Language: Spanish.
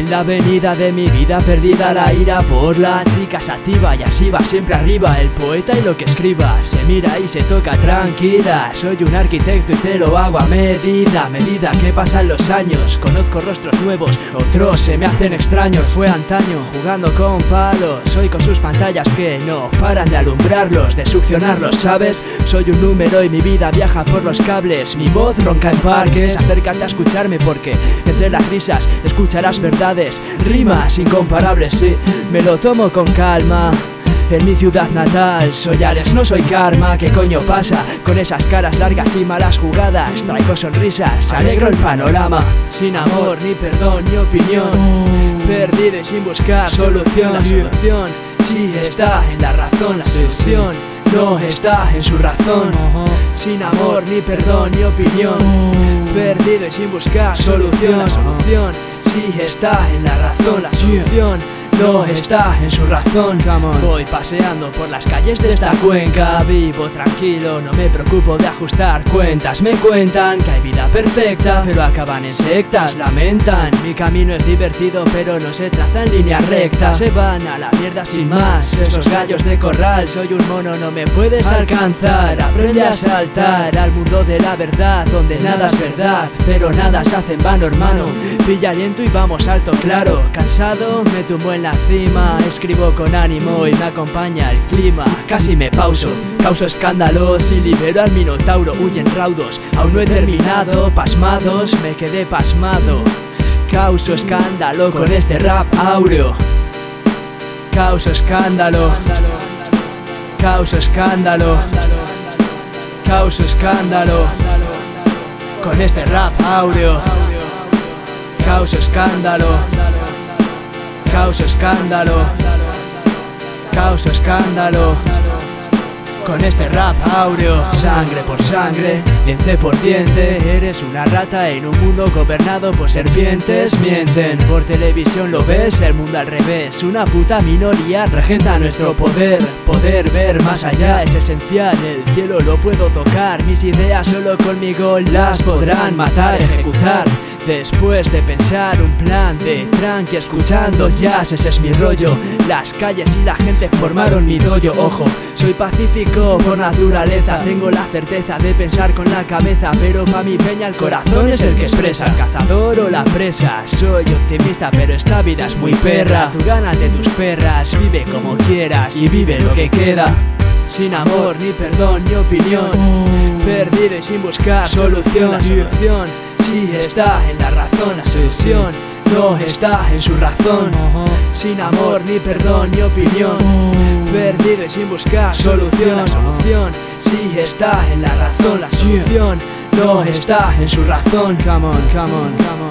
En la avenida de mi vida perdida la ira por la chica sativa y así va siempre arriba. El poeta y lo que escriba se mira y se toca tranquila. Soy un arquitecto y te lo hago a medida medida que pasan los años. Conozco rostros nuevos otros se me hacen extraños. Fue antaño jugando con palos hoy con sus pantallas que no paran de alumbrarlos de succionarlos sabes soy un número y mi vida viaja por los cables. Mi voz ronca en parques acércate a escucharme porque entre las risas escucharás rimas incomparables sí me lo tomo con calma. En mi ciudad natal Soy Alex, no soy karma, ¿qué coño pasa? Con esas caras largas y malas jugadas Traigo sonrisas, alegro el panorama. Sin amor, ni perdón, ni opinión. Perdido y sin buscar solución. La solución sí está en la razón. La solución no está en su razón. Sin amor, ni perdón, ni opinión. Perdido y sin buscar solución. La solución sí está en la razón La solución no está en su razón Voy paseando por las calles de esta cuenca. Vivo tranquilo, no me preocupo de ajustar cuentas. Me cuentan que hay vida perfecta Pero acaban en sectas, lamentan. Mi camino es divertido pero no se traza en línea recta. Se van a la mierda sin más Esos gallos de corral. Soy un mono, no me puedes alcanzar. Aprende a saltar al mundo de la verdad Donde nada es verdad Pero nada se hace en vano hermano. Pilla aliento y vamos alto claro. Cansado, me tumbo en la Escribo con ánimo y me acompaña el clima. Casi me pauso, causo escándalos y libero al minotauro. Huyen raudos, aún no he terminado Pasmados, me quedé pasmado. Causo escándalo con este rap áureo. Causo escándalo. Causo escándalo. Causo escándalo. Con este rap áureo. Causo escándalo Causa escándalo. Causa escándalo. Con este rap áureo Sangre por sangre, diente por diente. Eres una rata en un mundo gobernado por serpientes. Mienten, por televisión lo ves, el mundo al revés. Una puta minoría regenta nuestro poder. Poder ver más allá es esencial. El cielo lo puedo tocar. Mis ideas solo conmigo las podrán matar, ejecutar Después de pensar un plan de tranqui escuchando jazz, ese es mi rollo. Las calles y la gente formaron mi dojo, ojo Soy pacífico por naturaleza. Tengo la certeza de pensar con la cabeza Pero pa' mi peña el corazón es el que expresa. El cazador o la presa Soy optimista pero esta vida es muy perra. Tú gánate tus perras, vive como quieras Y vive lo que queda. Sin amor, ni perdón, ni opinión. Perdido y sin buscar solución. La solución sí está en la razón La solución no está en su razón. Sin amor, ni perdón, ni opinión. Perdido y sin buscar solución La solución sí está en la razón La solución no está en su razón. Come on, come on, come on, come on